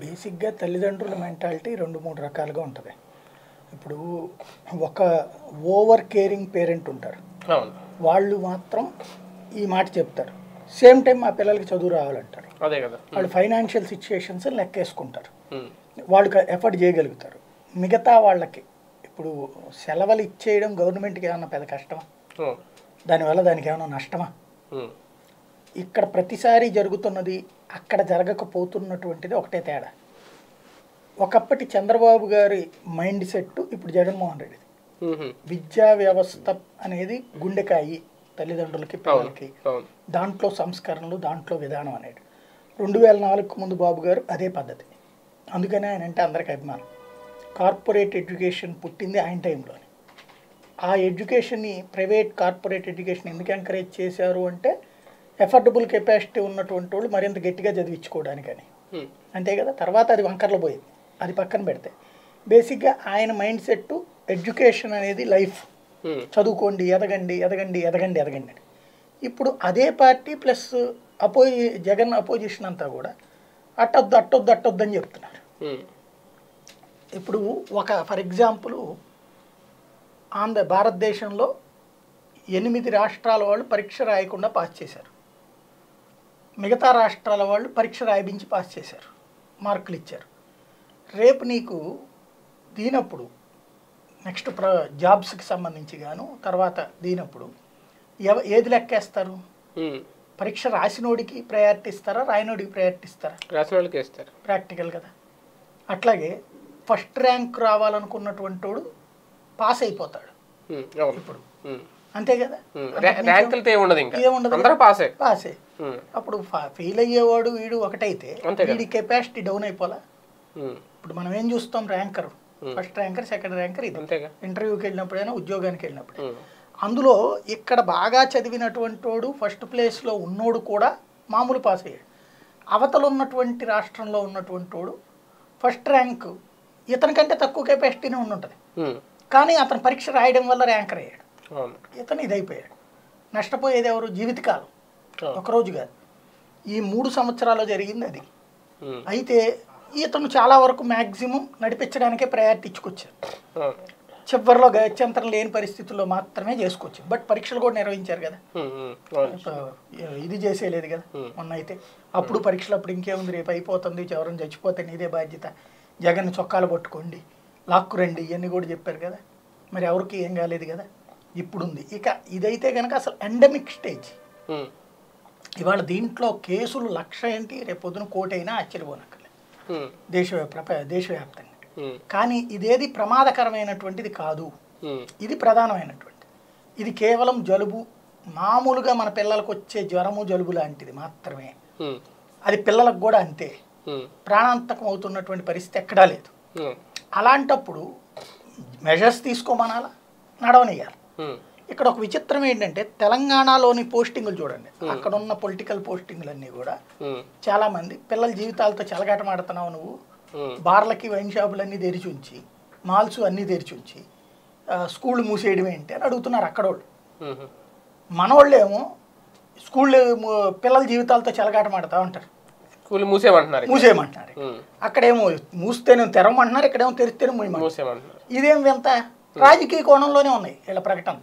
బేసిక్గా తల్లిదండ్రుల మెంటాలిటీ రెండు మూడు రకాలుగా ఉంటుంది. ఇప్పుడు ఒక ఓవర్ కేరింగ్ పేరెంట్ ఉంటారు. వాళ్ళు మాత్రం ఈ మాట చెప్తారు. సేమ్ టైం మా పిల్లలకి చదువు రావాలంటారు. అదే కదా. వాళ్ళు ఫైనాన్షియల్ సిచ్యుయేషన్స్ లెక్కేసుకుంటారు. వాళ్ళు ఎఫర్ట్ చేయగలుగుతారు. మిగతా వాళ్ళకి ఇప్పుడు సెలవులు ఇచ్చేయడం గవర్నమెంట్కి ఏమన్నా పెద్ద కష్టమా. దానివల్ల దానికి ఏమైనా నష్టమా. ఇక్కడ ప్రతిసారి జరుగుతున్నది అక్కడ జరగకపోతున్నటువంటిది ఒకటే తేడా. ఒకప్పటి చంద్రబాబు గారి మైండ్ సెట్ ఇప్పుడు జగన్మోహన్ రెడ్డిది. ఉహుం. విద్యా వ్యవస్థ అనేది గుండెకాయి తల్లిదండ్రులకి పిల్లలకి. దాంట్లో సంస్కరణలు దాంట్లో విధానం అనేది. రెండు వేల నాలుగుకు ముందు బాబు గారు అదే పద్ధతి. అందుకనే ఆయన అంటే అందరికి అభిమానం. కార్పొరేట్ ఎడ్యుకేషన్ పుట్టింది ఆయన టైంలోనే. ఆ ఎడ్యుకేషన్ని ప్రైవేట్ కార్పొరేట్ ఎడ్యుకేషన్ ఎందుకు ఎంకరేజ్ చేశారు అంటే ఎఫర్డబుల్ కెపాసిటీ ఉన్నటువంటి వాళ్ళు మరింత గట్టిగా చదివించుకోవడానికని. అంతే కదా తర్వాత అది వంకర్లో పోయింది అది పక్కన పెడితే బేసిక్గా ఆయన మైండ్ సెట్ ఎడ్యుకేషన్ అనేది లైఫ్. చదువుకోండి ఎదగండి ఎదగండి ఎదగండి ఎదగండి అని. ఇప్పుడు అదే పార్టీ ప్లస్ అపోజి జగన్ అపోజిషన్ అంతా కూడా అట్టొద్దు అట్టొద్దు అట్టొద్దు అని చెప్తున్నారు. ఇప్పుడు ఒక ఫర్ ఎగ్జాంపుల్ ఆంధ్ర భారతదేశంలో ఎనిమిది రాష్ట్రాల వాళ్ళు పరీక్ష రాయకుండా పాస్ చేశారు మిగతా రాష్ట్రాల వాళ్ళు పరీక్ష రాయించి పాస్ చేశారు. మార్కులు ఇచ్చారు. రేపు నీకు దీనప్పుడు నెక్స్ట్ ప్ర జాబ్స్కి సంబంధించి గాను తర్వాత దీనప్పుడు ఎవ ఏది లెక్కేస్తారు. పరీక్ష రాసినోడికి ప్రయారిటీ ఇస్తారా? రాయనోడికి ప్రయారిటీ ఇస్తారా? రాసిన వాళ్ళకి వేస్తారు. ప్రాక్టికల్ కదా. అట్లాగే ఫస్ట్ ర్యాంక్ రావాలనుకున్నటువంటి వాడు పాస్ అయిపోతాడు. ఇప్పుడు. అంతే కదా? ర్యాంకులతో ఇంకా. ఏముండదు అందరూ పాసే పాసే. అప్పుడు ఫెయిల్ అయ్యేవాడు వీడు ఒకటైతే. వీడి కెపాసిటీ డౌన్ అయిపోలా. ఇప్పుడు మనం ఏం చూస్తాం? Ranker. First ranker second ranker ఇది. ఇంటర్వ్యూకి వెళ్ళినప్పుడైనా ఉద్యోగానికి వెళ్ళినప్పుడు. అందులో ఇక్కడ బాగా చదివినటువంటి వాడు ఫస్ట్ ప్లేస్లో ఉన్నోడు కూడా మామూలు పాస్ అయ్యాడు. అవతల ఉన్నటువంటి రాష్ట్రంలో ఉన్నటువంటి వాడు ఫస్ట్ ర్యాంక్ ఇతనికంటే తక్కువ కెపాసిటీనే ఉండుంటుంది. కానీ అతను పరీక్ష రాయడం వల్ల ర్యాంకర్ అయ్యాడు. ఇతను ఇదైపోయాడు. నష్టపోయేది ఎవరు? జీవితకాలం. ఒకరోజు కాదు. ఈ మూడు సంవత్సరాలు జరిగింది అది. అయితే ఇతను చాలా వరకు మ్యాక్సిమం నడిపించడానికే ప్రయారిటీ ఇచ్చుకొచ్చారు. చివరిలో గత్యంతరం లేని పరిస్థితుల్లో మాత్రమే చేసుకోవచ్చు బట్ పరీక్షలు కూడా నిర్వహించారు కదా. ఇది చేసేయలేదు కదా. మొన్న అయితే అప్పుడు పరీక్షలు అప్పుడు ఇంకేముంది? రేపు అయిపోతుంది. ఎవరైనా చచ్చిపోతే నీదే బాధ్యత. జగన్ చొక్కాలు పట్టుకోండి. లాక్కు రండి. ఇవన్నీ కూడా చెప్పారు కదా. మరి ఎవరికి ఏం కాలేదు కదా. ఇప్పుడు ఉంది ఇక ఇదైతే కనుక అసలు ఎండమిక్ స్టేజ్. ఇవాళ దీంట్లో కేసులు లక్ష ఏంటి రేపు పొద్దున కోటి అయినా ఆశ్చర్యపోనక్కర్లేదు ఉమ్. దేశ ప్రప దేశవ్యాప్తంగా. కానీ ఇదేది ప్రమాదకరమైనటువంటిది కాదు. ఇది ప్రధానమైనటువంటి ఇది కేవలం జలుబు మామూలుగా మన పిల్లలకు వచ్చే జ్వరము జలుబు లాంటిది మాత్రమే. అది పిల్లలకు కూడా అంతే. ప్రాణాంతకం అవుతున్నటువంటి పరిస్థితి ఎక్కడా లేదు. అలాంటప్పుడు మెజర్స్ తీసుకోమనాలా నడవనియాలి. ఇక్కడ ఒక విచిత్రం ఏంటంటే తెలంగాణలోని పోస్టింగులు చూడండి అక్కడ ఉన్న పొలిటికల్ పోస్టింగులన్నీ కూడా. చాలా మంది పిల్లల జీవితాలతో చెలగాటమాడుతున్నావు నువ్వు. బార్లకి వైన్ షాపులన్నీ తెరిచి ఉంచి మాల్స్ అన్నీ తెరిచి ఉంచి స్కూళ్ళు మూసేయడం ఏంటి అని అడుగుతున్నారు అక్కడోళ్ళు. మనోళ్ళేమో స్కూల్ పిల్లల జీవితాలతో చెలగాటమాడుతూ ఉంటారు స్కూల్ మూసేయమంటున్నారు. మూసేయమంటున్నారు. అక్కడేమో మూస్తేనే తెరవమంటున్నారు ఇక్కడేమో తెరిస్తేనే మూసేయమంటున్నారు ఇదేం వింత రాజకీయ కోణంలోనే ఉన్నాయి వీళ్ళ ప్రకటన